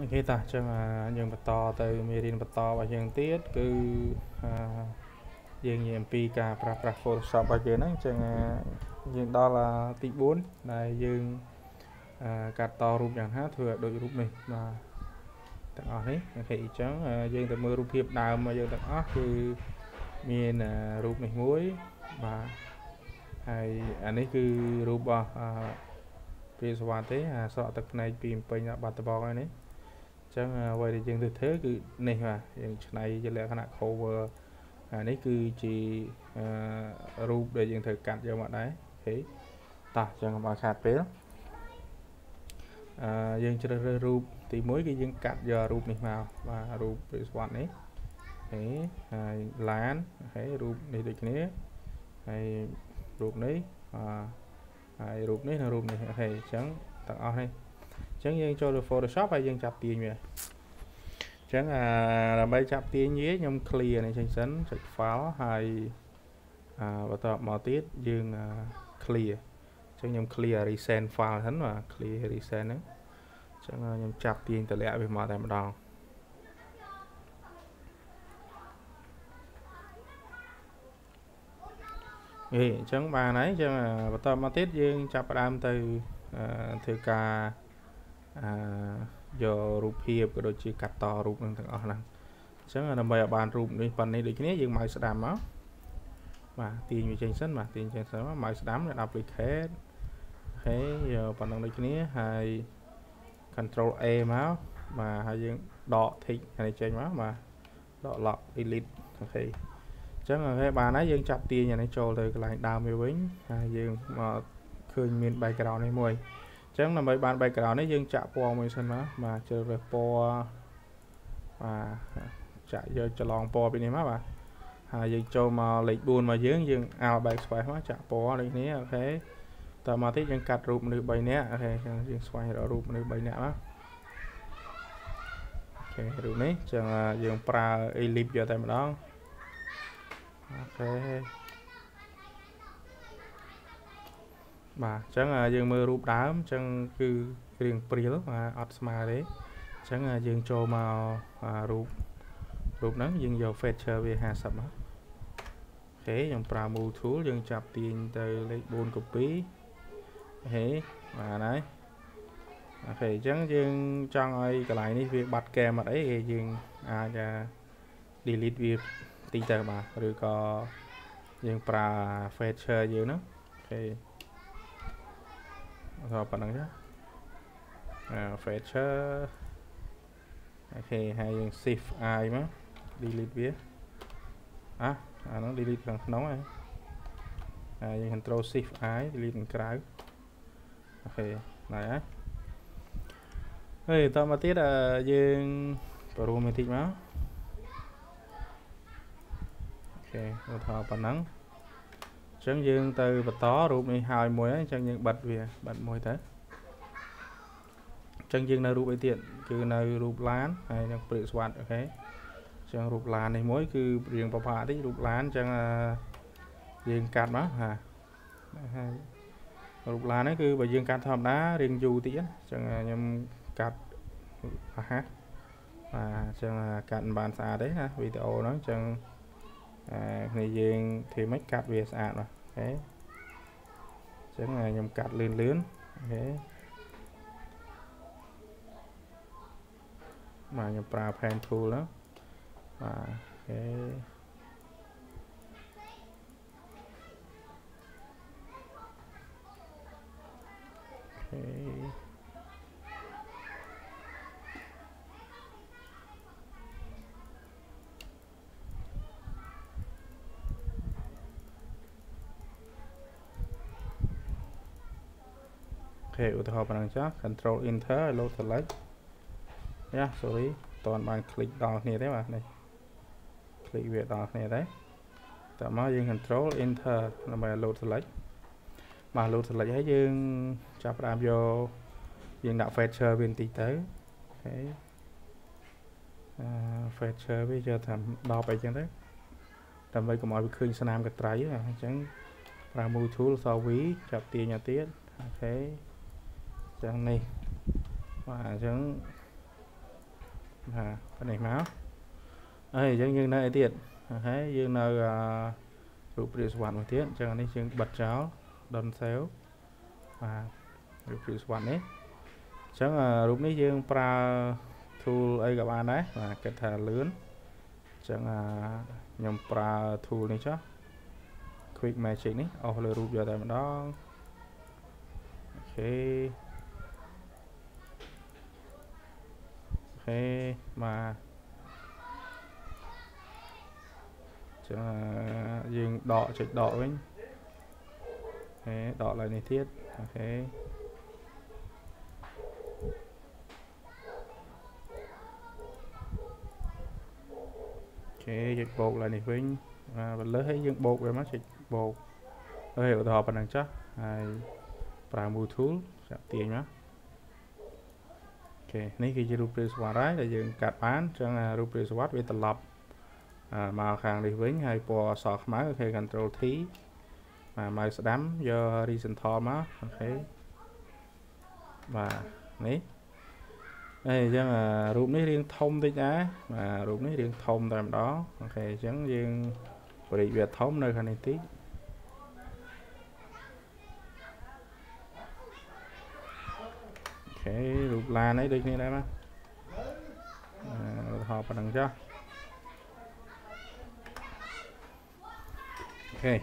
អូខេតោះអញ្ចឹងយើងបន្តទៅមេរៀនបន្តរបស់យើងទៀតគឺយើងនិយាយអំពីការប្រើប្រាស់ Photoshop របស់យើងហ្នឹងអញ្ចឹងយើងដល់ទី4ដែលយើងកាត់តរូបយ៉ាងណាធ្វើឲ្យដូចរូបនេះបាទទាំងអស់នេះអូខេអញ្ចឹងយើងទៅមើលរូបភាពដើមរបស់យើងទាំងអស់គឺមានរូបនេះមួយបាទហើយអានេះគឺរូបរបស់ព្រាសវត្តទេអាស្រកទឹកភ្នែកពីពេញបាត់ដបងហើយនេះ ចឹងអ្វីដែលយើងទៅធ្វើគឺនេះបាទយើងឆ្នៃជាលក្ខណៈ cover អានេះគឺជារូបដែលយើងត្រូវកាត់យកមកដែរអូខេតោះចឹងបើខាត់ពេលអឺយើងជ្រើសរើសរូបទី1គឺយើងកាត់យករូបនេះមកបាទរូបវិស្វ័តនេះអូខេហើយឡានអូខេរូបនេះដូចគ្នាហើយរូបនេះអឺហើយរូបនេះនិងរូបនេះអូខេអញ្ចឹងទាំងអស់នេះ ចឹងយើងចូលទៅ Photoshop ហើយយើងចាប់ទាញវាអញ្ចឹងអាដើម្បីចាប់ទាញវាខ្ញុំ clear នេះចេញសិនចុច file ហើយអាបន្តមកទៀតយើង clear អញ្ចឹងខ្ញុំ clear resend file ហ្នឹងបាទ clear resend ហ្នឹងអញ្ចឹងខ្ញុំចាប់ទាញតម្លាក់វាមកតែម្ដងហេអញ្ចឹងបានហើយអញ្ចឹងបន្តមកទៀតយើងចាប់ផ្ដើមទៅធ្វើការ អឺយករូបភាពក៏ដូចជាកាត់តរូបនឹងទាំងអស់ហ្នឹងអញ្ចឹងដើម្បីឲ្យបានរូបនេះប៉ុណ្នេះដូចគ្នាយើងមកស្ដាំមកបាទទាញវាចេញសិនបាទទាញចេញសិនមកមកស្ដាំនៅ duplicate អូខេយកប៉ុណ្ណឹងដូចគ្នាហើយ control A មកបាទហើយយើងដក tick នេះចេញមកបាទដក lock delete OK អញ្ចឹង OK បានហើយយើងចាប់ទាញអានេះចូលទៅកន្លែងដើមវាវិញហើយយើងមកឃើញមាន background នេះមួយ ចឹងដើម្បីបាន background នេះយើងចាក់ពណ៌មួយសិនមកបាទជ្រើសរើសពណ៌បាទចាក់យកច្រឡងពណ៌ពីនេះមកបាទហើយយើងចូលមកលេខ4មកយើងយើង alt backspace មកចាក់ពណ៌ដូចនេះ OK តមកទៀតយើងកាត់រូបមនុស្ស3នាក់ OK យើងស្វែងរករូបមនុស្ស3នាក់មកOK រូបនេះចឹងយើងប្រើ ellipse យកតែម្ដង OK បាទអញ្ចឹងយើងមើលរូបដើមអញ្ចឹងគឺរៀងព្រាលបាទអត់ស្មើទេអញ្ចឹងយើងចូលមករូបរូបហ្នឹងយើងយក feather វា50មក OK ខ្ញុំប្រើ move tool យើងចាប់ទាញទៅលេខ4 copy OKបាទហើយ OK អញ្ចឹងយើងចង់ឲ្យកន្លែងនេះវាបាត់កែមអត់អីយើងអាច delete វាទីទៅបាទឬក៏យើងប្រើ feature យើងហ្នឹង OK អត់ប៉ុណ្្នឹងចាអា feature អូខេហើយយើង shift i មក delete វាអាអានោះ delete ខាងក្នុងហើយហើយយើង control shift i delete ខាងក្រៅអូខេណៃហើយហើយតមកទៀតយើងបរួមមួយតិចមកអូខេឧទាហរណ៍ប៉ុណ្ណឹង ចឹងយើងទៅបន្តរូបនេះហើយមួយហើយអញ្ចឹងយើងបិទវាបិទមួយទៅអញ្ចឹងយើងនៅរូបអីទៀតគឺនៅរូបឡានហើយនឹងព្រាកស្វាត់អូខេអញ្ចឹងរូបឡាននេះមួយគឺរៀងប្រផាតិចរូបឡានអញ្ចឹងយើងកាត់មកហាហើយរូបឡាននេះគឺបើយើងកាត់ធម្មតារៀងយូរតិចអញ្ចឹងខ្ញុំកាត់អាហាបាទអញ្ចឹងកាត់មិនបានស្អាតទេណាវីដេអូហ្នឹងអញ្ចឹងអឺគ្នាយើងធ្វើម៉េចកាត់វាស្អាតបាទ ខេអញ្ចឹងខ្ញុំកាត់លឿនលឿនអូខេបាទខ្ញុំប្រើ pen tool ណាបាទអូខេអូខេ ខេឧទាហរណ៍ប៉ុណ្ណឹងចា control enter load select យ៉ា sorry តន់បាន click ដល់គ្នាទេបាទនេះ click វាដល់គ្នាទេតើមកយើង control enter ដើម្បី load select បាទ load select ហើយយើងចាប់ផ្ដើមយកយើងដាក់ feature វាបន្តិចទៅអូខេអឺ feature វាយកថា10អីចឹងទៅដើម្បីកុំឲ្យវាឃើញស្នាមកត្រៃអញ្ចឹងប្រើ move tool ស V ចាប់ទាញមកទៀតអូខេ ចឹងនេះបាទអញ្ចឹងបាទនេះមកហើយអញ្ចឹងយើងនៅអីទៀតហើយយើងនៅរូបរាងសវត្ថមួយទៀតអញ្ចឹងនេះយើងបិទចោល don't save បាទរូបរាងសវត្ថនេះអញ្ចឹងរូបនេះយើងប្រើ tool អីក៏បានដែរបាទគិតថាលឿនអញ្ចឹងខ្ញុំប្រើ tool នេះចុះ quick magic នេះអស់លើរូបយកតែម្ដង OK OK បាទចឹងយើងដកចុចដកវិញ OK ដកឡើងនេះទៀត OKខេចុចបូកឡើងនេះវិញបាទបើលើសឲ្ខេនេះគឺជារូបរាងស្វាតហើយដែលយើងកាត់បានអញ្ចឹងរូបរាងស្វាតវាត្រឡប់មកខាងនេះវិញហើយពណ៌អក្សរខ្មៅអូខេ control T បាទម៉ៅស្ដាំយក horizontal មកអូខេបាទនេះហើយអញ្ចឹងរូបនេះរៀងធំតិចដែរបាទរូបនេះរៀងធំតែម្ដងអូខេអញ្ចឹងយើងបរិយាវាធំនៅខាងនេះតិច ខេរូបឡានអីដូចគ្នាដែរបាទអឺឧទាហរណ៍ប៉ុណ្ណឹងចុះអូខេ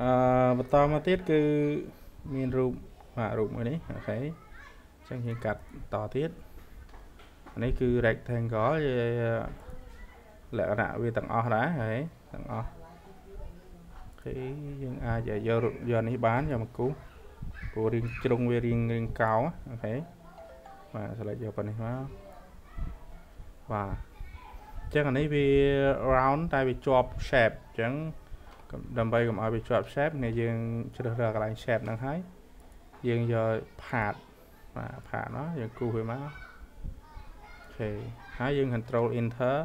អឺបន្តមកទៀតគឺមានរូបបាទរូបមួយនេះអូខេអញ្ចឹងយើងកាត់តទៀតនេះគឺ rectangle លក្ខណៈវាទាំងអស់ដែរហើយទាំងអស់អូខេយើងអាចយកយកនេះបានយកមកគូព្រោះរៀងជ្រុងវារៀងរៀងកោអូខេ បាទស្លេចយកប៉ុណ្នេះមកបាទអញ្ចឹងអានេះវា round តែវាជាប់ shape អញ្ចឹងដើម្បីកុំឲ្យវាជាប់ shape នេះយើងជ្រើសរើសកន្លែង shape ហ្នឹងហើយយើងយកផាតបាទផាតណាយើងគូសវាមកអូខេហើយយើង control enter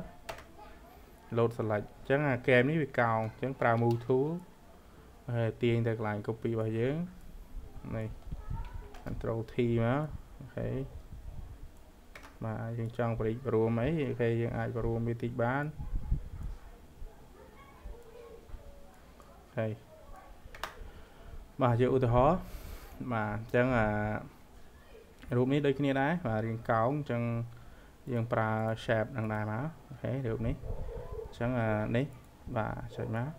load select អញ្ចឹងអាកែមនេះវាកោងអញ្ចឹងប្រើ move tool ហើយទាញទៅកន្លែង copy របស់យើងនេះ control T មកអូខេ បាទយើងចង់បរិចបរួមអីអូខេយើងអាចបរួមវាតិចបានហើយបាទយកឧទាហរណ៍បាទអញ្ចឹងអារូបនេះដូចគ្នាដែរបាទរាងកោងអញ្ចឹងយើងប្រើ shape នឹងដែរមកអូខេរូបនេះអញ្ចឹងអានេះបាទចុចមក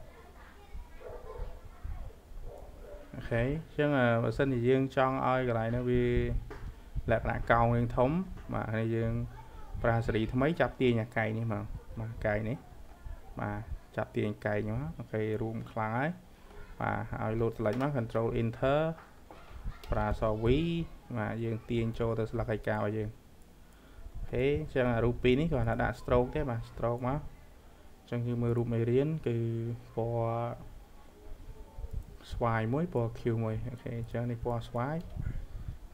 អូខេអញ្ចឹងបើសិនជាយើងចង់ឲ្យកន្លែងនេះវា លក្ខណៈកោងរាងធំបាទហើយយើងប្រើសេរីថ្មីចាប់ទាញអាកែងនេះមកបាទកែងនេះបាទចាប់ទាញកែងមកអូខេរួមខ្លាំងហើយបាទឲ្យលោតស្លេចមក control enter ប្រើអក្សរ V បាទយើងទាញចូលទៅស្លឹកឯការបស់យើងអូខេអញ្ចឹងរូបពីរនេះគាត់ថាដាក់ stroke ទេបាទ stroke មកអញ្ចឹងគឺមើលរូបមេរៀនគឺពណ៌ស្វាយមួយពណ៌ Q មួយអូខេអញ្ចឹងនេះពណ៌ស្វាយអញ្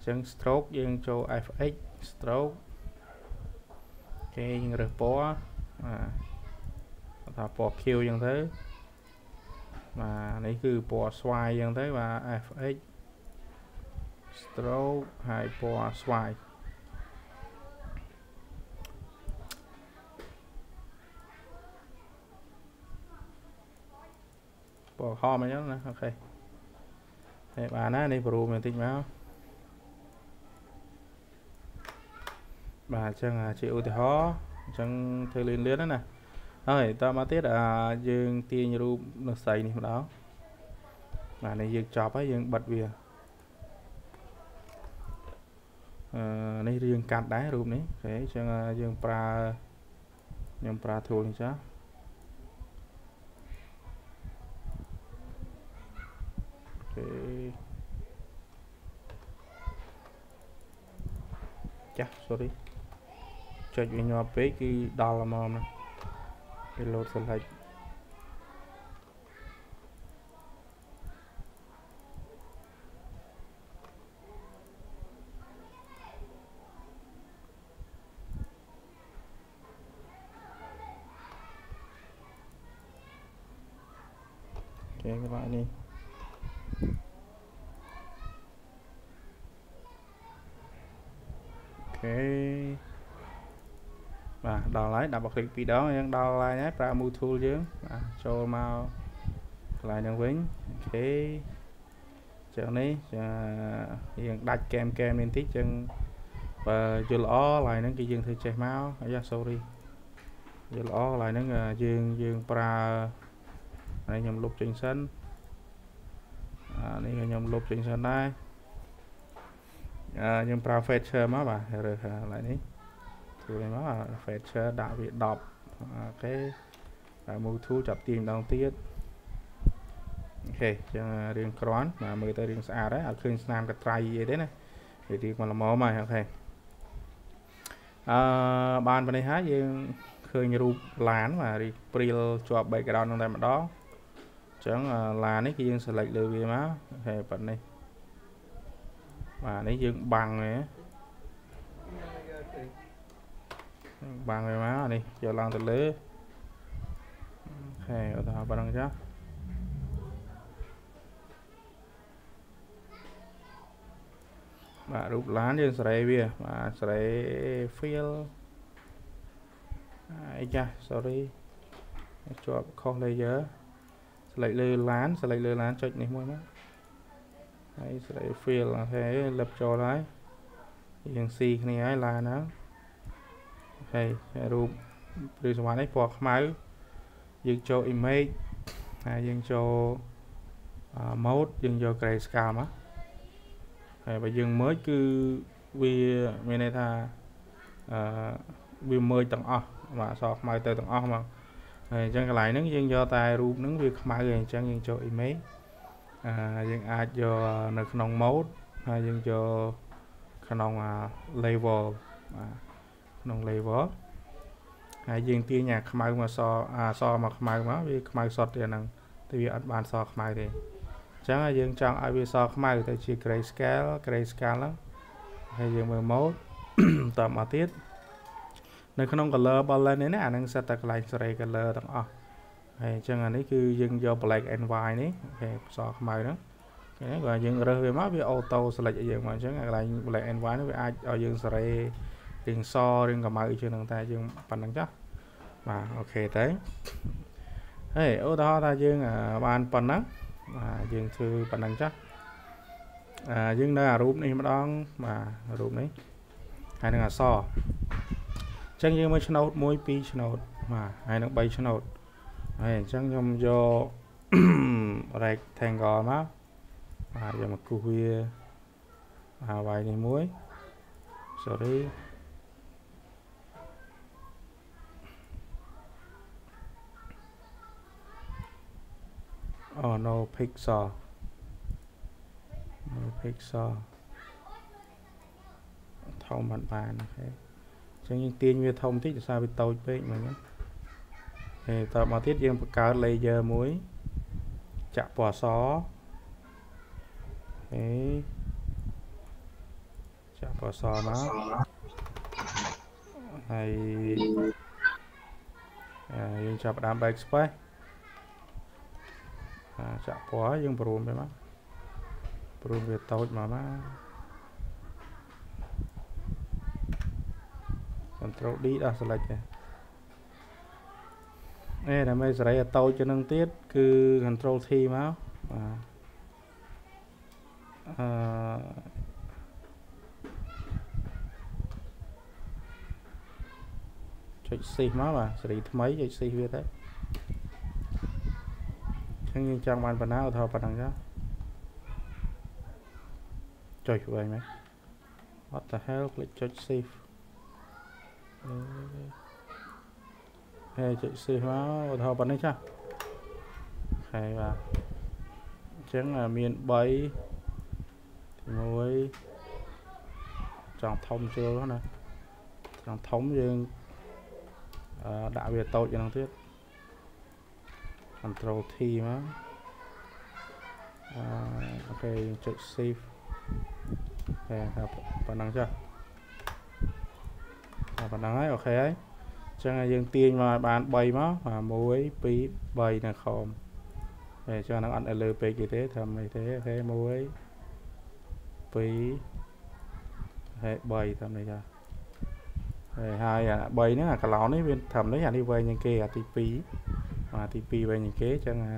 ចឹង stroke យើងចូល FX stroke អូខេយើងរើសពណ៌បាទថាពណ៌ Q អញ្ចឹងទៅបាទនេះគឺពណ៌ស្វាយអញ្ចឹងទៅបាទ FX stroke ហើយពណ៌ស្វាយពណ៌ខំអញ្ចឹងណាអូខេហើយបានណានេះប្រូបន្តិចមក បាទអញ្ចឹងជាឧទាហរណ៍អញ្ចឹងធ្វើលឿនលឿនណាហើយតមកទៀតអាយើងទាញរូបនៅស័យនេះម្ដងបាទនេះយើងចប់ហើយយើងបិទវាអឺនេះរៀងកាត់ដែររូបនេះអូខេអញ្ចឹងយើងប្រើខ្ញុំប្រើ tool នេះចាអូខេចា sorry ចុចវាញាប់ពេកគឺដល់ល្មមណា reload select គេកន្លែងនេះអូខេ បាទដល់ហើយ double click ពីរដងយើងដល់ហើយហើយប្រើ move tool យើងបាទចូលមកកន្លែងហ្នឹងវិញអូខេចឹងនេះយើងដាច់កែមកែមនេះបន្តិចចឹងបើយល់ល្អកន្លែងហ្នឹងគឺយើងធ្វើចេះមកអាយ៉ា sorry យល់ល្អកន្លែងហ្នឹងយើងយើងប្រើហើយខ្ញុំលុបចេញសិនអានេះខ្ញុំលុបចេញសិនដែរអឺខ្ញុំប្រើ feather មកបាទរើសកន្លែងនេះធ្វើមក feather ដាក់វា10 OK ហើយ move tool ចាប់ទាញម្ដងទៀត OK ចឹងរៀងក្រាន់បាទមើលទៅរៀងស្អាតហើយអត់ឃើញស្នាមកត្រៃអីទេណាវារៀងមកល្មមហើយ OKអឺបានប៉ុណ្នេះហើយយើងឃើញរូបឡានបាទរីព្រីលជាប់ background នឹងតែម្ដងអញ្ចឹងឡាននេះគឺយើង select លើវាមកអូខេប៉ុណ្នេះបាទនេះយើងបាំងហ៎ បាំងវាមកនេះយកឡើងទៅលើអូខេឧទាហរណ៍ប៉ុណ្្នឹងចាបាទរូបឡានយើងសេរីវាបាទសេរី feel អីចា sorry ជាប់ខុស layer select លើឡាន select លើឡានចុចនេះមួយមកហើយ select fill អូខេលឹបចូលហើយយើងស៊ីគ្នាហើយឡានហ្នឹង អូខេរូបព្រឺសវណ្ណនេះពណ៌ខ្មៅយើងចូល image ហើយយើងចូល mode យើងយក gray scale មកហើយបើយើងមើលគឺវាមានន័យថាអឺវាមើលទាំងអស់បាទអសខ្មៅទៅទាំងអស់មកហើយអញ្ចឹងកន្លែងហ្នឹងយើងយកតែរូបហ្នឹងវាខ្មៅហើយអញ្ចឹងយើងចូល image អាយើងអាចយកនៅក្នុង mode ហើយយើងយកក្នុង level បាទ ក្នុង level ហើយយើងទាញអាខ្មៅមកសអាសមកខ្មៅមកវាខ្មៅសុទ្ធទៀតហ្នឹងតែវាអត់បានសខ្មៅទេអញ្ចឹងយើងចង់ឲ្យវាសខ្មៅទៅជា gray scale gray scale ហ្នឹងហើយយើងមើល mode តមកទៀតនៅក្នុង color balance នេះណាអានឹងសិតតែកន្លែងសេរី color ទាំងអស់ហើយអញ្ចឹងអានេះគឺយើងយក black and white នេះអូខេពណ៌ខ្មៅហ្នឹងគេគាត់យើងរើសវាមកវា auto select ឲ្យយើងមកអញ្ចឹងកន្លែង black and white នេះវាអាចឲ្យយើងសេរី រៀងសរៀងកម្ៅជាងហ្នឹងតែយើងប៉ុណ្្នឹងចាស់បាទអូខេទៅហេឧទាហរណ៍ថាយើងបានប៉ុណ្ណឹងបាទយើងធ្វើប៉ុណ្ណឹងចាស់អាយើងនៅអារូបនេះម្ដងបាទរូបនេះហើយនឹងអសអញ្ចឹងយើងមើលឆ្នោត1 2ឆ្នោតបាទហើយនឹង3ឆ្នោតហើយអញ្ចឹងខ្ញុំយក rectangle មកបាទយកមកគូសវាអាវាយនេះមួយ sorry oh no pixel no pixel ធំបានបានអូខេអញ្ចឹងយើងទាញវាធំតិចដោយសារវាតូចពេកមកហ្នឹងហើយតមកទៀតយើងបង្កើត layer មួយចាក់ពណ៌សហេចាក់ពណ៌សមកហើយយើងចាប់ដើម backspace ចាក់ពណ៌យើងប្រួមទៅមកប្រួមវាតូចមកមក Control D ដល់ select ទេនេះដើម្បីសេរីឲ្យតូចជាងនឹងទៀតគឺ control T មកបាទអឺចុច shift មកបាទសេរីថ្មីចុច shift វាទៅអញ្ចឹងយើងចង់បានប៉ុណ្ណាឧទាហរណ៍ប៉ុណ្ណឹងចាចុចវិញមែន What the hell คลิกចុច shift ហើយចុច save មកឧទាហរណ៍ប៉ុណ្នេះចាហើយបាទអញ្ចឹងមាន3ទី1ចង់ធំជើណាចង់ធំយើងដាក់វាតូចយ៉ាងហ្នឹងទៀត control T មកអឺអូខេចុច save តែថាប៉ុណ្ណឹងចាតែប៉ុណ្ណឹងហើយអូខេហើយចឹងយើងទាញមកឲ្យបាន3មកបាទ1 2 3នៅខំហើយចឹងហ្នឹងអត់ឲ្យលើពេកទេត្រឹមនេះទេអូខេ1 2ហើយ3ត្រឹមនេះចាហហើយហើយអា3ហ្នឹងអាកន្លងនេះវាត្រឹមនេះអានេះវែងជាងគេអាទី2 អាទី2វែងជាងគេអញ្ចឹងអា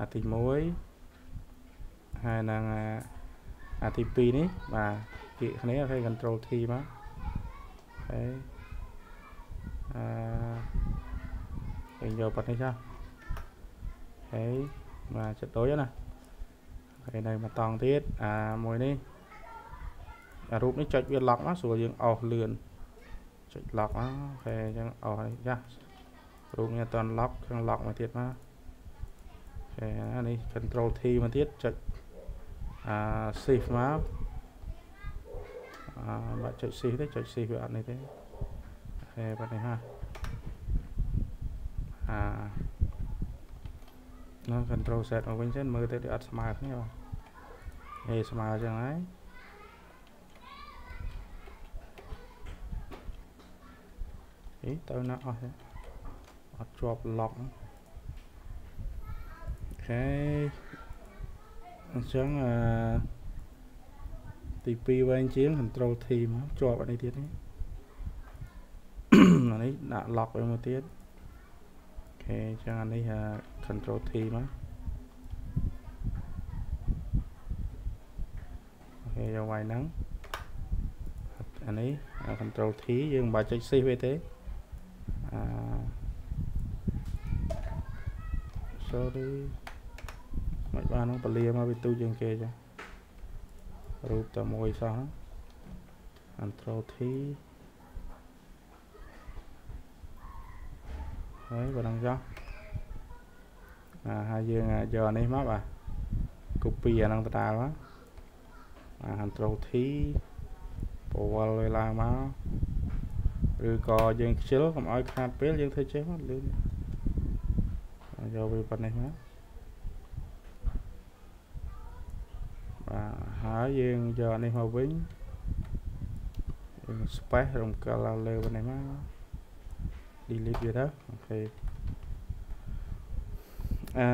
អាទី1ហើយនឹងអាទី2នេះបាទគៀកគ្នាហើយ control T មកហើយអឺវិញយកបាត់នេះចុះហើយបាទចិត្តដូចណាហើយនៅមួយតង់ទៀតអាមួយនេះអារូបនេះចុចវា lock មកស្រួលយើងអោសលឿនចុច lock អូខេអញ្ចឹងអោសនេះចា រូបនេះអត់ទាន់ lock ខាង lock មកទៀតមកOK អានេះ control T មកទៀតចុចអា shift មកអឺបាក់ចុច shift ទេចុច shift វាអត់នេះទេ OK បាត់នេះហាអានោះ control Z មកវិញចឹងមើលទៅអត់ស្មើគ្នាបាទហេស្មើចឹងហើយអីទៅណាអស់ អត់ជាប់ lock អូខេអញ្ចឹងអឺទី2វែងជាង control T មកជាប់អានេះទៀតនេះអានេះដាក់ lock វាមកទៀត OK អញ្ចឹងអានេះ control T មក OK យកវាយហ្នឹងអានេះ control T យើងមិនបាច់ចុច shift ទេទេអា sorry មិនបានហ្នឹងពលាមកវាទូជាងគេចារូបតែមួយសោះ control T ហើយបើដល់ចោះអាហើយយើងយកអានេះមកបាទ copy អាហ្នឹងទៅដាល់មកអា control T ពវល់វាឡើងមកឬក៏យើងខ្ជិលកុំឲ្យខាតពេលយើងធ្វើចេះមកលឿន យកវាប៉ុណ្ណេះមកបាទហើយយើងយកនេះមកវិញយើង space រំកិលឡើងលើប៉ុណ្ណេះមក delete វាទៅអូខេអឺ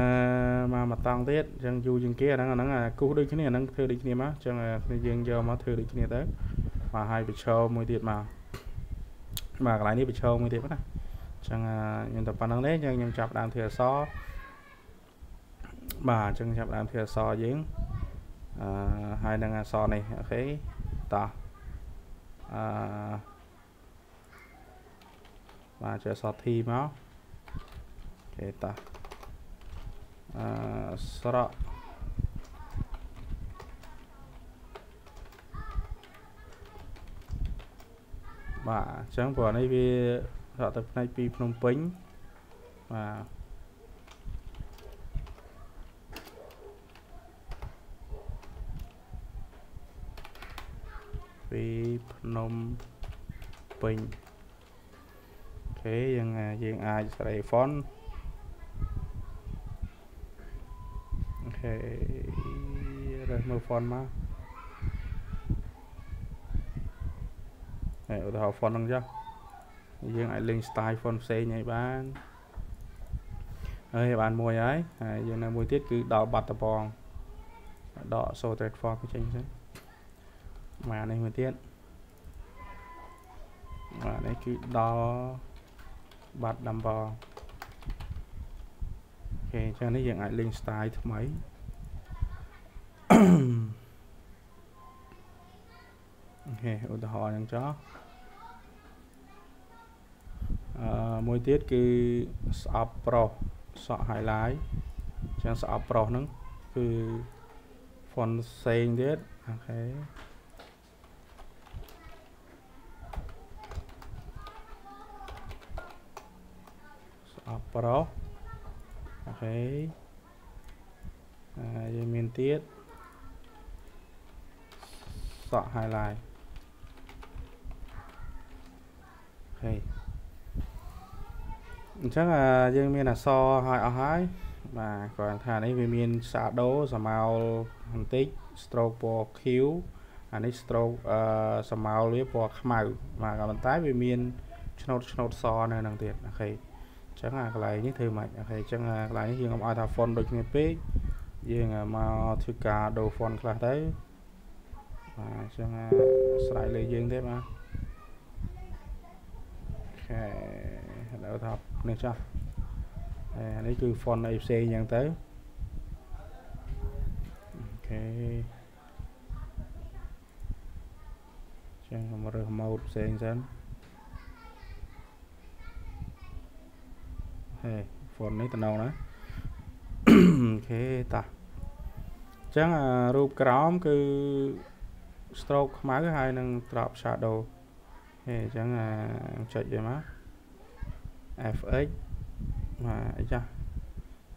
មកមកតង់ទៀតអញ្ចឹងយូរជាងគេអាហ្នឹងអាហ្នឹងគូសដូចគ្នាអាហ្នឹងធ្វើដូចគ្នាមកអញ្ចឹងគ្នាយើងយកមកធ្វើដូចគ្នាទៅបាទហើយបញ្ឈរមួយទៀតមកបាទកន្លែងនេះបញ្ឈរមួយទៀតណាអញ្ចឹងខ្ញុំតែប៉ុណ្្នឹងទេអញ្ចឹងខ្ញុំចាប់ដើមធ្វើអសបាទអញ្ចឹងចាប់ដើមធ្វើអសយើងអឺហើយនឹងអសនេះអូខេតោះអឺបាទចុះអស T មកអូខេតោះអឺស្រកបាទអញ្ចឹងព្រោះនេះវា រកទៅផ្នែកពីភ្នំពេញបាទពីភ្នំពេញអូខេយើងយើងអាចសេរី font អូខេរើសមើល font មកហើយឧទាហរណ៍ font ហ្នឹងចុះ យើងអាចលេង style font ផ្សេងឲ្យបានហើយបានមួយហើយហើយយើងនៅមួយទៀតគឺដល់បាត់តបងដក so trade form ចេញទៅមកនេះមួយទៀតបាទនេះគឺដល់បាត់ដំបងអូខេអញ្ចឹងនេះយើងអាចលេង style ថ្មីអូខេឧទាហរណ៍អញ្ចឹងចុះអឺ មួយទៀតគឺស្អប់ប្រុសសក់ highlight អញ្ចឹងស្អប់ប្រុសហ្នឹងគឺ font ផ្សេងទៀតអូខេស្អប់ប្រុសអូខេហើយយើងមានទៀតសក់ highlight ហេ អញ្ចឹងយើងមានអសហើយអស់ហើយបាទគាត់ថានេះវាមាន shadow សមោលបន្តិច stroke ពណ៌ Q អានេះ stroke អឺសមោលវាពណ៌ខ្មៅបាទក៏ប៉ុន្តែវាមានឆ្នោតឆ្នោតសនៅហ្នឹងទៀតអូខេអញ្ចឹងអាកន្លែងនេះធ្វើម៉េចអូខេអញ្ចឹងអាកន្លែងនេះយើងកុំឲ្យថា font ដូចគ្នាពេកយើងមកធ្វើការដូរ font ខ្លះទៅបាទអញ្ចឹងស្រ័យលើយើងទេបាទខេដល់ថា នេះចុះអានេះគឺ font អីផ្សេងអញ្ចឹងទៅអូខេចឹងមករើស mode ផ្សេងសិនហេ font នេះតំណងណាអូខេតោះចឹងរូបក្រោមគឺ stroke ខ្មៅហើយនឹង drop shadow ហេអញ្ចឹងចុចវាមក fx បាទអីចា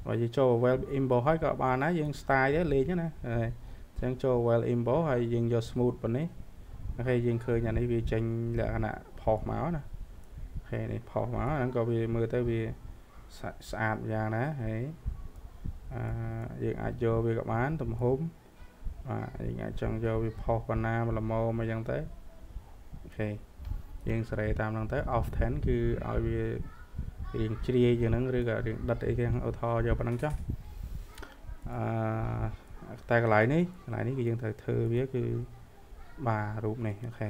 បើយើងចូល well import ហើយក៏បានដែរយើង style ទេលេងណាហើយអញ្ចឹងចូល well import ហើយយើងយក smooth ប៉ុណ្នេះហើយយើងឃើញអានេះវាចេញលក្ខណៈផុសមកណាអូខេនេះផុសមកហ្នឹងក៏វាមើលទៅវាស្អាតយ៉ាងណាហើយអឺយើងអាចយកវាក៏បានទំហំបាទយើងអាចចង់យកវាផុសបណ្ណាល្មមអីចឹងទៅអូខេយើងសេរីតាមហ្នឹងទៅ off 10គឺឲ្យវា រៀងជ្រាយជាងហ្នឹងឬក៏រៀងដិតអីគេឧទាហរណ៍យកប៉ុណ្ណឹងចុះអឺតែកន្លែងនេះកន្លែងនេះគឺយើងត្រូវធ្វើវាគឺបាទរូបនេះអូខេ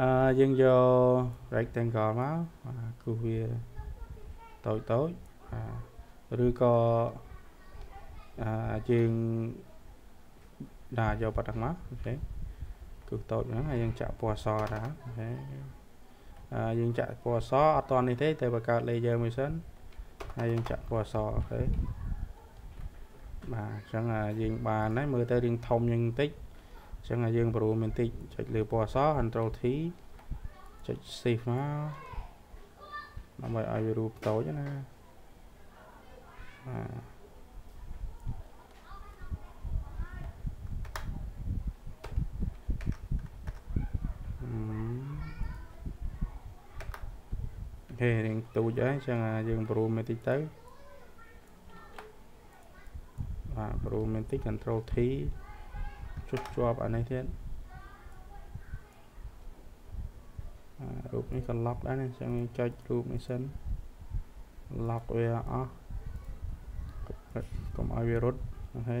អឺយើងយក rectangle មកបាទគូសវាតូចតូចឬក៏អឺយើងដាក់យកប៉ុណ្ណឹងមកអូខេគឺតូចហ្នឹងហើយយើងចាក់ពណ៌អសដែរអូខេ យើងចាក់ពណ៌អសអត់តនេះទេតែបង្កើត layer មួយសិនហើយយើងចាក់ពណ៌អសអូខេបាទអញ្ចឹងយើងបានហើយមើលទៅរៀងធំយ៉ាងបន្តិចអញ្ចឹងយើងប្រូមែនតិចចុចលើពណ៌អស Ctrl T ចុច Shift មកដើម្បីឲ្យវារូបតូចណាបាទ ខេរៀងទូចហើយចឹងយើងប្រូមេតិចទៅបាទប្រូមេតិច control T ចុចជាប់អានេះទៀតរូបនេះក៏ lock ដែរណាចឹងចុចរូបនេះសិន lock វាអស់កុំឲ្យវារត់អូខេ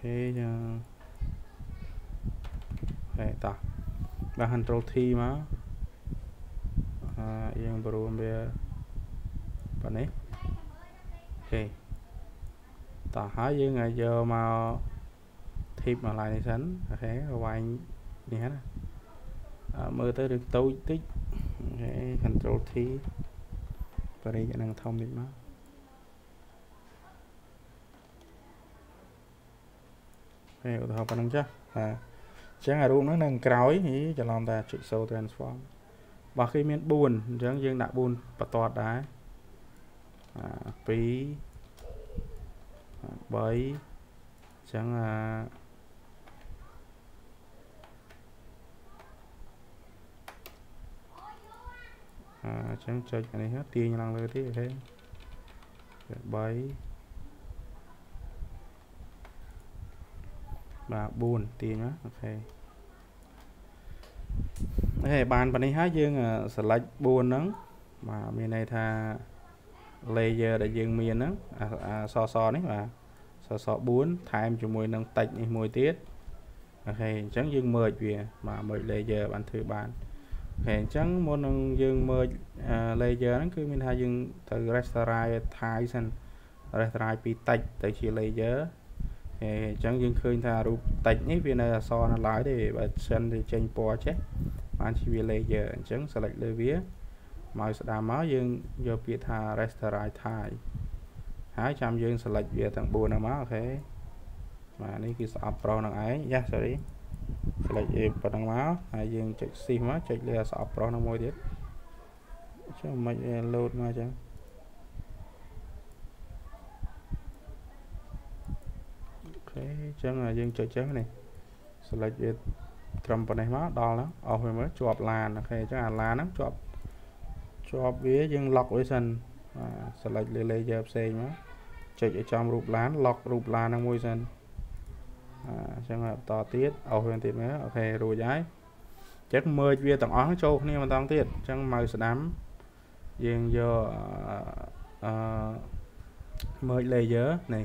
ហេយ៉ា ងហេតោះបាទ control T មកអឺយើងបរួមវាប៉ុណ្នេះអូខេតោះហើយយើងឲ្យយកមក tip មកឡាយនេះសិនអូខេវាញនេះណាមើលទៅរឿងតូចតិចអូខេ control T បរិយានឹងធំតិចមកហេឧទាហរណ៍ប៉ុណ្្នឹងចាបាទ ចឹងអារូបហ្នឹងនៅក្រោយច្រឡំតែចុច show transform របស់គេមាន4អញ្ចឹងយើងដាក់4បន្ទាត់ដែរអា2 3អញ្ចឹងអាអញ្ចឹងចុចអានេះទាញឡើងលើទៀតអូខេ3 បាទ4ទាញមក OK OK បានប៉ុណ្នេះហើយយើង select 4ហ្នឹងបាទមានន័យថា layer ដែលយើងមានហ្នឹងអាសសនេះបាទសស4ថែមជាមួយនឹងតិចនេះមួយទៀត OK អញ្ចឹងយើង merge វាបាទ merge layer បានធ្វើបាន OK អញ្ចឹងមុននឹងយើង merge layer ហ្នឹងគឺមានថាយើងត្រូវ rasterize type សិន rasterize ពីតិចទៅជា layer អញ្ចឹងយើងឃើញថារូបតិចនេះវានៅអក្សរនៅឡើយទេបើសិនទៅចេញពណ៌ចេះបានជាវា layer អញ្ចឹង select លើវាមកស្ដាមមកយើងយកពាក្យថា rasterize Thai ហើយចាំយើង select វាទាំង4ហ្នឹងមកអូខេបាទនេះគឺស្អប់ប្រុសនឹងឯងយ៉ា sorry select វាប៉ុណ្ណឹងមកហើយយើងចុច shift មកចុចលើស្អប់ប្រុសហ្នឹងមួយទៀតចុះមិន load មកអញ្ចឹង ខេអញ្ចឹងយើងចុចចឹងនេះ select វាត្រឹមប៉ុណ្ណេះមកដល់ហ្នឹងអស់វាមើលជាប់ឡានអូខេអញ្ចឹងអាឡានហ្នឹងជាប់ជាប់វាយើង lock វាសិនបាទ select លើ layer ផ្សេងមកចុចឲ្យចំរូបឡាន lock រូបឡានហ្នឹងមួយសិនអញ្ចឹងបន្តទៀតអស់វាទៀតមើលអូខេរួចហើយអញ្ចឹង merge វាទាំងអស់ចូលគ្នាម្ដងទៀតអញ្ចឹងម៉ៅស្ដាំយើងយកអឺ merge layer នេះ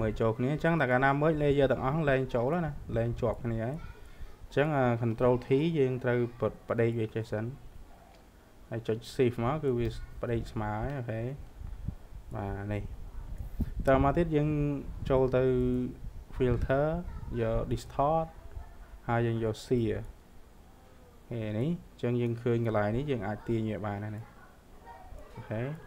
មើលចូលគ្នាអញ្ចឹងតែកាលណាមើល layer ទាំងអស់លែងចូលណាលែងជាប់គ្នាហើយអញ្ចឹង control T យើងត្រូវបដេកវាចេះសិនហើយចុច shift មកគឺវាបដិស្មើហើយអូខេបាទនេះតមកទៀតយើងចូលទៅ filter យក distort ហើយយើងយក sear ហេនេះអញ្ចឹងយើងឃើញកន្លែងនេះយើងអាចទាញវាបានហើយនេះអូខេអូ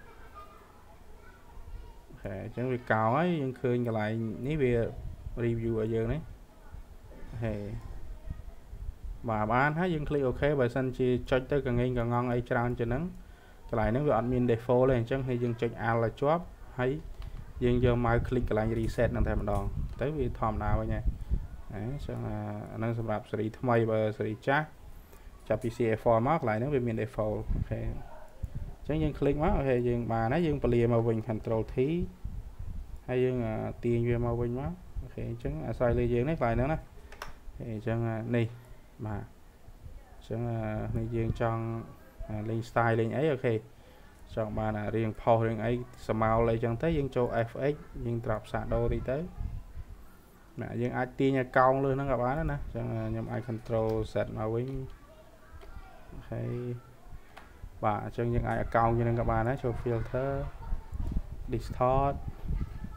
ខេអញ្ចឹងវាកោហើយយើងឃើញកន្លែងនេះវា review ឲ្យយើងនេះហេបាទបានហើយយើង click OK បើសិនជាចុចទៅកងេងកងងអីច្រើនជាងហ្នឹងកន្លែងហ្នឹងវាអត់មាន default ទេអញ្ចឹងហើយយើងចុច alt ឲ្យជាប់ហើយយើងយកមក click កន្លែង reset ហ្នឹងតែម្ដងទៅវាធម្មតាវិញហើយណាចឹងអាហ្នឹងសម្រាប់ស៊េរីថ្មីបើស៊េរីចាស់ចាប់ពី CA4 មកកន្លែងហ្នឹងវាមាន default អូខេ ចឹងយើងคลิกមកអូខេយើងបានហើយយើងពលាមកវិញ control T ហើយយើងទាញវាមកវិញមកអូខេអញ្ចឹងអាស្រ័យលើយើងនេះកន្លែងហ្នឹងណាអញ្ចឹងនេះបាទអញ្ចឹងនេះយើងចង់លេង style លេងអីអូខេចង់បានរៀងផុសរៀងអីសមោលអីចឹងទៅយើងចូល FX យើងត្រាប់សាដូតិចទៅណាយើងអាចទាញឲ្យកោងលើហ្នឹងក៏បានដែរណាអញ្ចឹងខ្ញុំអាច control set មកវិញអូខេ បាទអញ្ចឹងយើងអាចឲ្យកោងយ៉ាងហ្នឹងក៏បានដែរចូល filter distort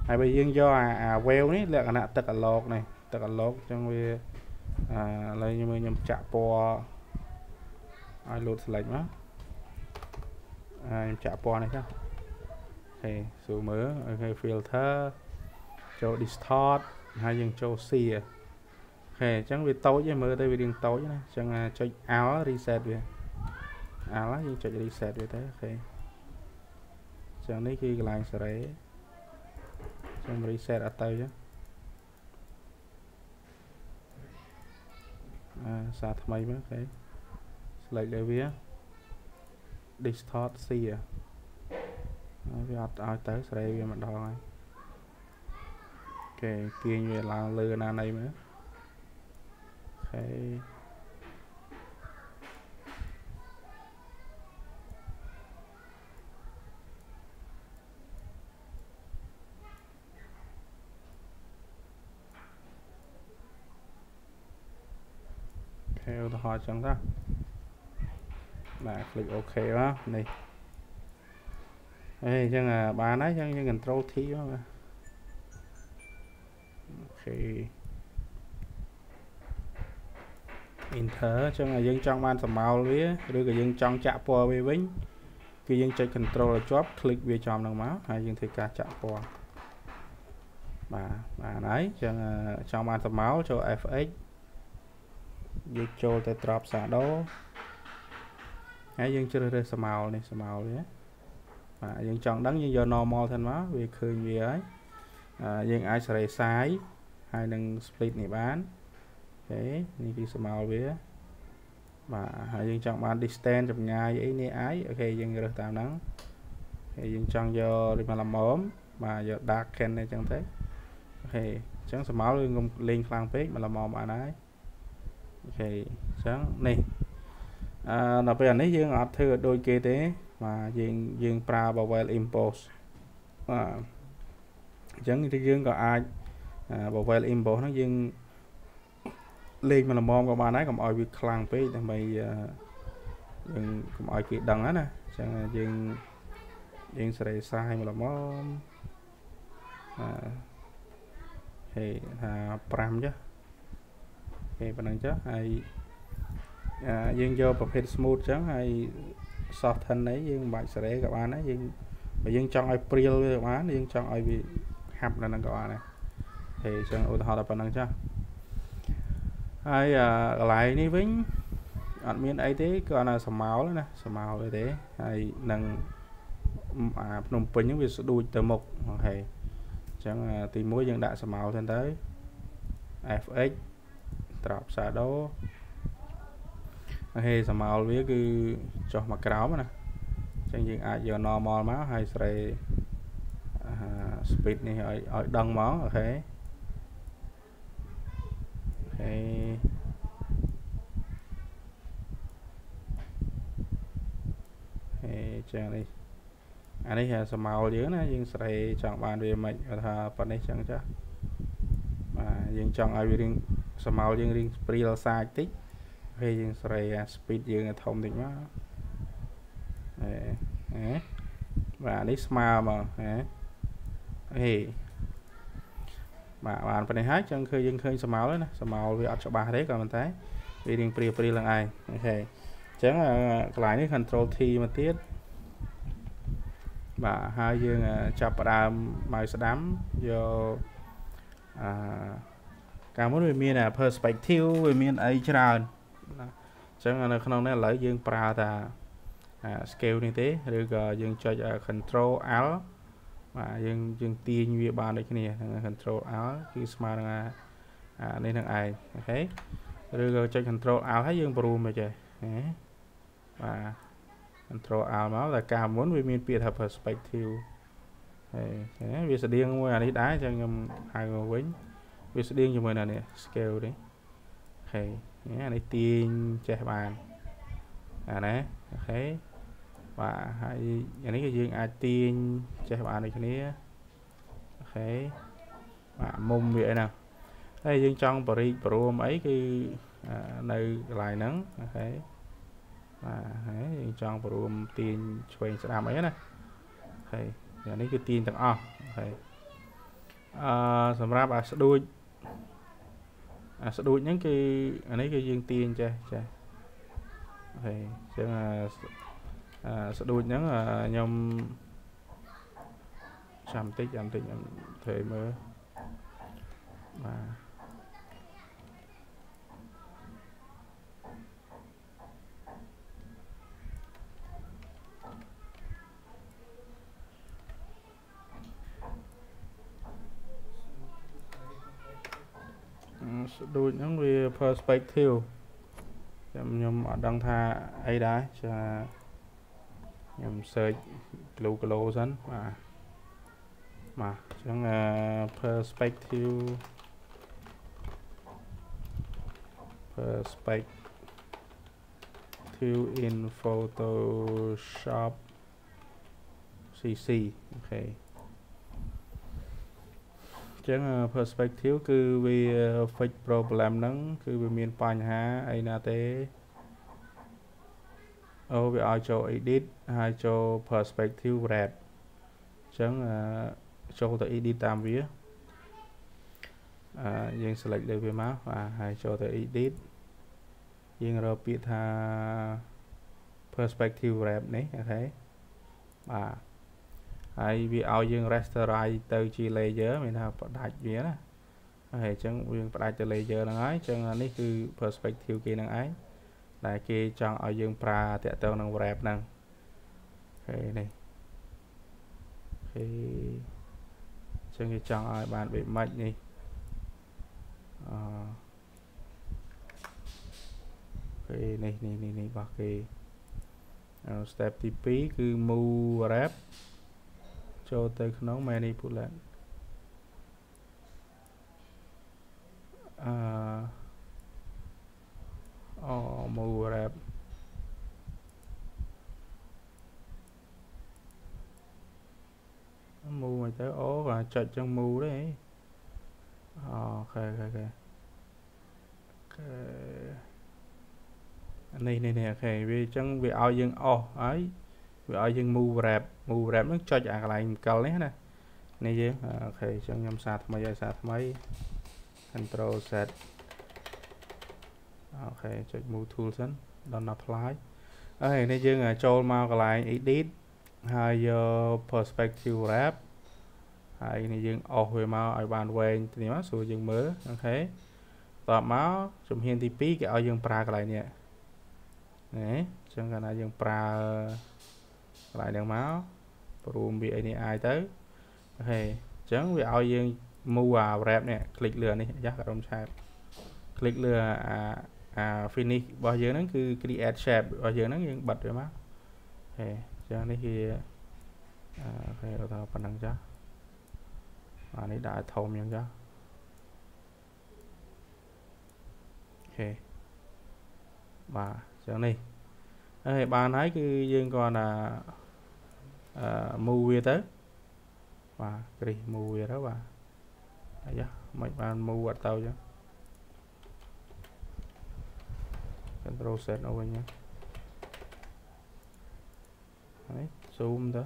ហើយបើយើងយកអា wave នេះលក្ខណៈទឹកអាឡុកនេះទឹកអាឡុកអញ្ចឹងវាឥឡូវខ្ញុំមើលខ្ញុំចាក់ពណ៌ឲ្យ load select មកខ្ញុំចាក់ពណ៌នេះចុះហេស៊ូមើលអូខេ filter ចូល distort ហើយយើងចូល sear អូខេអញ្ចឹងវាតូចឯងមើលទៅវារៀងតូចណាអញ្ចឹងចុច alt reset វា alt យើងចុច reset វាទៅអូខេអញ្ចឹងនេះគឺកន្លែងសេរីខ្ញុំ reset អត់ទៅចឹងអាសារថ្មីមកអូខេ select លើវា distort C វាអត់ឲ្យទៅស្រីវាម្ដងហើយគេទាញវាឡើងលើណាណីមើលអូខេខេ ឧទាហរណ៍ចឹងទៅបាទ click OK បាទនេះអេចឹងបានហើយចឹងយើង control T បាទអូខេ enter ចឹងយើងចង់បានសម្ោលវាឬក៏យើងចង់ចាក់ពណ៌វាវិញគឺយើងចុច control ឲ្យជាប់ click វាចំនឹងមកហើយយើងធ្វើការចាក់ពណ៌បាទបានហើយចឹងចង់បានសម្ោលចូល FX យកចូលទៅ drop shadow ហើយយើងជ្រើសរើសស្មោលនេះស្មោលវាបាទយើងចង់ដឹងយើងយក normal សិនមកវាឃើញវាហើយយើងអាចសេរីសាយហើយនឹង split នេះបានអូខេនេះគឺស្មោលវាបាទហើយយើងចង់បាន distance ចម្ងាយអីនេះអាចអូខេយើងរើសតាមហ្នឹងហើយយើងចង់យករីមកល្មមបាទយក dark can អញ្ចឹងទៅអូខេអញ្ចឹងស្មោលយើងលេងខ្លាំងពេកមកល្មមបានហើយ អូខេអញ្ចឹងនេះអឺដល់ពេលអានេះយើងអត់ធ្វើដូចគេទេបាទយើងយើងប្រើ Bowel Impose បាទអញ្ចឹងយើងក៏អាច Bowel Impose ហ្នឹងយើងលេងមកល្មមក៏បានដែរកុំឲ្យវាខ្លាំងពេកដើម្បីយើងកុំឲ្យគេដឹងណាអញ្ចឹងយើងយើងសេរីសាយមកល្មមអឺហេថា5ចុះ គេប៉ុណ្្នឹងចុះហើយយើងយកប្រភេទ smooth ចឹងហើយ soften នេះយើងមិនបាច់សេរីក៏បានដែរយើងបើយើងចង់ឲ្យព្រាលវាក៏បានយើងចង់ឲ្យវាហាប់នៅហ្នឹងក៏បានដែរហើយចឹងឧទាហរណ៍តែប៉ុណ្្នឹងចាហើយកន្លែងនេះវិញអត់មានអីទេគាត់នៅសមោលណាសមោលទេហើយនឹងអាភ្នំពេញហ្នឹងវាស្ដួចទៅមុខអូខេអញ្ចឹងទី1យើងដាក់សមោលទៅទៅ fx drop shadow ហេសមោលវាគឺចុះមកក្រោមណាអញ្ចឹងយើងអាចយក normal មកហើយស្រី speed នេះឲ្យឲ្យដឹងហ្មងអូខេអូខេហេចឹងនេះអានេះសមោលយើងណាយើងស្រីចង់បានវាមិនថាប៉ុណ្នេះចឹងចាស់យើងចង់ឲ្យវារៀង សមោលយើងរៀងព្រីលសាចតិចពេលយើងសេរីអា speed យើងឲ្យធំតិចមកអេអេបាទនេះស្មើមកហេអេបាទបានប៉ុណ្ណេះហើយចឹងឃើញយើងឃើញសមោលហើយណាសមោលវាអត់ច្បាស់ទេក៏ប៉ុន្តែវារៀងព្រាព្រាឡើងឯងអូខេអញ្ចឹងកន្លែងនេះ control T មកទៀតបាទហើយយើងចាប់ផ្ដើមមកស្ដាំយកអឺ កាលមុនវាមាន perspective វាមានអីច្រើនណាអញ្ចឹងនៅក្នុងនេះឥឡូវយើងប្រើតា scale នេះទេឬក៏យើងចុច control alt បាទយើងយើងទាញវាបានដូចគ្នាហ្នឹង control alt គឺស្មើនឹងអានេះនឹងឯងអូខេឬក៏ចុច control alt ហើយយើងប្រូមមកចេះណាបាទ control alt មកតែកាលមុនវាមានពាក្យថា perspective ហើយវាស្តៀងមួយអានេះដែរអញ្ចឹងខ្ញុំហៅមកវិញ វាស្តៀងជាមួយនឹងនេះ scale នេះហើយអានេះទាញចេះបានអាណា OK បាទហើយអានេះគឺយើងអាចទាញចេះបានដូចគ្នា OK បាទមុំវាអីណាហើយយើងចង់បរិយព្រមអីគឺនៅកន្លែងហ្នឹង OK បាទហើយយើងចង់ព្រមទាញឆ្វេងស្ដាំអីណា OK អានេះគឺទាញទាំងអស់ OK អឺសម្រាប់អាស្ដួច អាស្ដួចហ្នឹងគឺអានេះគឺយើងទាញចេះចេះអូខេអញ្ចឹងអាស្ដួចហ្នឹងខ្ញុំចាំតិចចាំតិចខ្ញុំធ្វើមើលបាទ ដូចហ្នឹងវា perspective ខ្ញុំខ្ញុំអត់ដឹងថាអីដែរចាខ្ញុំ search glue glow សិនបាទបាទអញ្ចឹង perspective perspective in photoshop cc អូខេ ចឹង perspective គឺវា fix problem ហ្នឹងគឺវាមានបញ្ហាអីណាទេអូវាឲ្យចូល edit ហើយចូល perspective wrap ចឹងចូលទៅ edit តាមវាអឺយើង select លើវាមកបាទហើយចូលទៅ edit យើងរកពាក្យថា perspective wrap នេះអូខេបាទ ហើយវាឲ្យយើង rasterize ទៅជា layer មានថាផ្ដាច់វាណាហើយអញ្ចឹងយើងផ្ដាច់ទៅ layer ហ្នឹងហើយអញ្ចឹងនេះគឺ perspective គេហ្នឹងឯងដែលគេចង់ឲ្យយើងប្រើតាក់ទងនឹង wrap ហ្នឹងអូខេនេះអូខេអញ្ចឹងគេចង់ឲ្យបានបែបម៉េចនេះអឺអូខេនេះនេះនេះរបស់គេ step ទី2គឺ move wrap ចូលទៅក្នុង manipulate អឺអូ move wrap មូមកទៅអូគាត់ចុចចឹងមូទេOK ខេខេនេះនេះនេះ OK វាអញ្ចឹងវាឲ្យយើងអស់ហើយ វាឲ្យយើង move warp move warp ហ្នឹងចុចអាកន្លែងកលនេះណានេះយើង OK អញ្ចឹងខ្ញុំសារថ្មីឲ្យសារថ្មី control z OK ចុច move tool សិនដល់ apply អើនេះយើងចូលមកកន្លែង edit ហើយយក perspective wrap ហើយនេះយើងអស់វាមកឲ្យបានវែងនេះមកស្រួលយើងមើលអូខេតបមកជំហានទី2គេឲ្យយើងប្រើកន្លែងនេះណាអញ្ចឹងកាលណាយើងប្រើ កន្លែងហ្នឹងមកព្រមវាអីនេះអាយទៅអូខេអញ្ចឹងវាឲ្យយើង move អា wrap នេះ click លើនេះយ៉ាក្រុមឆាត click លើអាអា finish របស់យើងហ្នឹងគឺ create shape របស់យើងហ្នឹងយើងបិទវាមកអូខេអញ្ចឹងនេះគឺអូខេដល់ប៉ុណ្ណឹងចាអានេះដាក់ឲ្យធំអញ្ចឹងចាអូខេបាទអញ្ចឹងនេះ ហើយបានហើយគឺយើងគាត់ថាអឺ move វាទៅបាទគ្រីស move វាទៅបាទអាយ៉ាមិនបាន move អត់ទៅចឹង control set អូវិញហើយ zoom ទៅ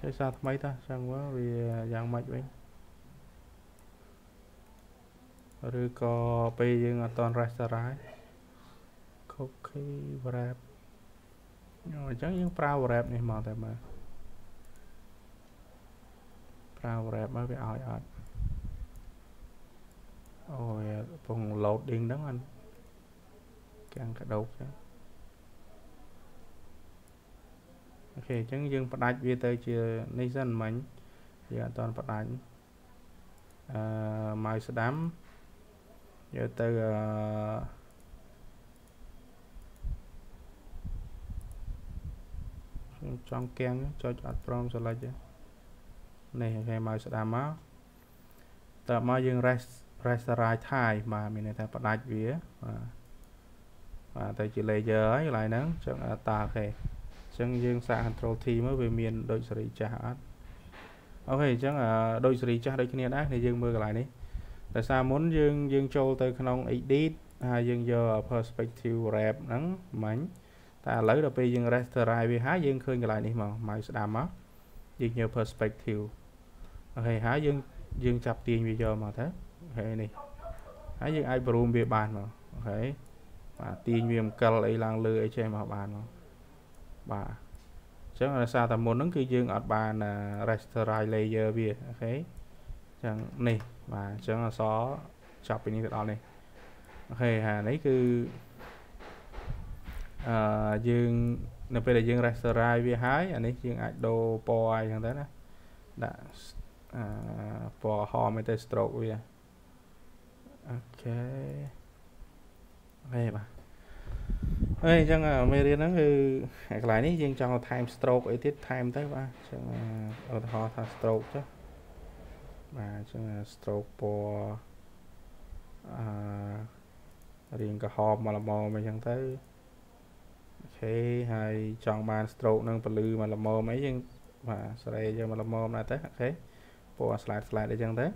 គេសារថ្មីតាចឹងមកវាយ៉ាងម៉េចវិញ ឬក៏ពេលយើងអត់តន់ rasterize cookie wrap អញ្ចឹងយើងប្រើ wrap នេះមកតែមើលប្រើ wrap មកវាឲ្យអត់អូយកំពុង loading ហ្នឹងអត់កាំងកដោកចឹងអូខេអញ្ចឹងយើងផ្ដាច់វាទៅជានេះសិនមិញយើងអត់តន់ផ្ដាច់អឺម៉ៅស្ដាំ យកទៅអឺខ្ញុំចង់កៀងចុចអត់ព្រម select នេះគេមកស្ដាំមកតើមកយើង rest rasterize ថាយបាទមានន័យថាផ្ដាច់វាបាទបាទទៅជា layer ហើយកន្លែងហ្នឹងអញ្ចឹងតាអូខេអញ្ចឹងយើងសាក control T មើលវាមានដូចសេរីចាស់អត់អូខេអញ្ចឹងដូចសេរីចាស់ដូចគ្នាដែរនេះយើងមើលកន្លែងនេះ ដោយសារមុនយើងយើងចូលទៅក្នុង edit ហើយយើងយក perspective wrap ហ្នឹងមិញតែឥឡូវដល់ពេលយើង rasterize វាហើយយើងឃើញកន្លែងនេះមក mouse ស្ដាំមកយើងយក perspective អូខេហើយយើងយើងចាប់ទាញវាយកមកទៅ OK នេះហើយយើងអាចបរូមវាបានមក OK បាទទាញវាមកលអីឡើងលើអីចេះមកបានមកបាទអញ្ចឹងដោយសារតែមុនហ្នឹងគឺយើងអត់បាន rasterize layer វា OK អញ្ចឹងនេះ បាទអញ្ចឹងអសចាប់ពីនេះទៅដល់នេះអូខេហើយនេះគឺអឺយើងនៅពេលដែលយើង rasterize វាហើយអានេះយើងអាចដូរពណ៌អីចឹងទៅណាដាក់អឺពណ៌ហមទៅ stroke វាអូខេហេបាទអេអញ្ចឹងមេរៀនហ្នឹងគឺកន្លែងនេះយើងចង់ time stroke អីទៀត time ទៅបាទអញ្ចឹងឧទាហរណ៍ថា stroke ចុះ បាទអញ្ចឹង stroke ពណ៌អឺរៀងក្រហមមកល្មមអញ្ចឹងទៅ OK ហើយចង់បាន stroke នឹងពលឺមកល្មមអីយើងបាទសេរីយើងមកល្មមណាស់ទៅ OK ពណ៌ slide slide អីចឹងទៅ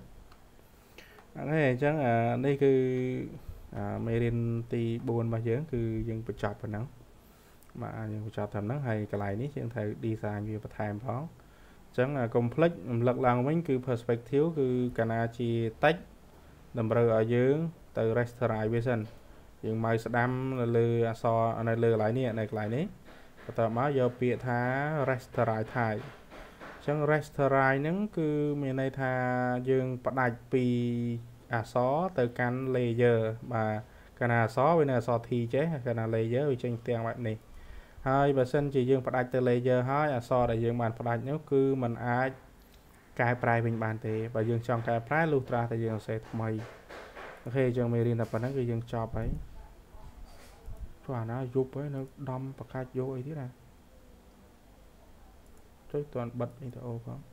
OK អញ្ចឹងនេះគឺមេរៀនទី4របស់យើង គឺយើងបញ្ចប់ប៉ុណ្ណឹងបាទយើងបញ្ចប់តាមហ្នឹងហើយកន្លែងនេះយើងត្រូវ design វាបន្ថែមផងអញ្ចឹងកុំភ្លេចរំលឹកឡើងវិញគឺ perspective គឺកាលណាជាតិចតម្រូវឲ្យយើងទៅ rasterize វាសិនយើងមកស្ដាំនៅលើអក្សរនៅលើកន្លែងនេះនៅកន្លែងនេះបន្ទាប់មកយកពាក្យថា rasterize type អញ្ចឹង rasterize ហ្នឹងគឺមានន័យថាយើងផ្ដាច់ពីអក្សរទៅកាន់ layer បាទកាលណាអក្សរវានៅអក្សរ T ចេះកាលណា layer វាចេញផ្ទាំងបែបនេះ ហើយបើសិនជាយើងផ្ដាច់ទៅ layer ហើយអក្សរដែលយើងបានផ្ដាច់នោះគឺมันអាចកែប្រែវិញបានទេបើយើងចង់កែប្រែលុះត្រាតែយើងសេថ្មីអូខេយើងមេរៀនតែប៉ុណ្្នឹងគឺយើងចប់ហើយព្រោះអាណាយប់ហើយនៅដំបកាច់យកអីទៀតណាចុចតន់បិទវីដេអូផង